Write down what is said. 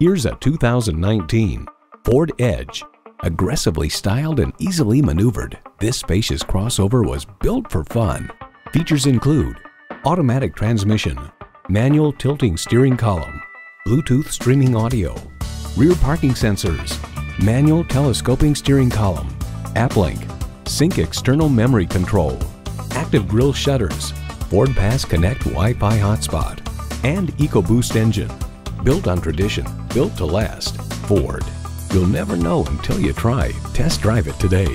Here's a 2019 Ford Edge. Aggressively styled and easily maneuvered, this spacious crossover was built for fun. Features include automatic transmission, manual tilting steering column, Bluetooth streaming audio, rear parking sensors, manual telescoping steering column, app link, sync external memory control, active grille shutters, Ford Pass Connect Wi-Fi hotspot, and EcoBoost engine. Built on tradition, built to last. Ford. You'll never know until you try. Test drive it today.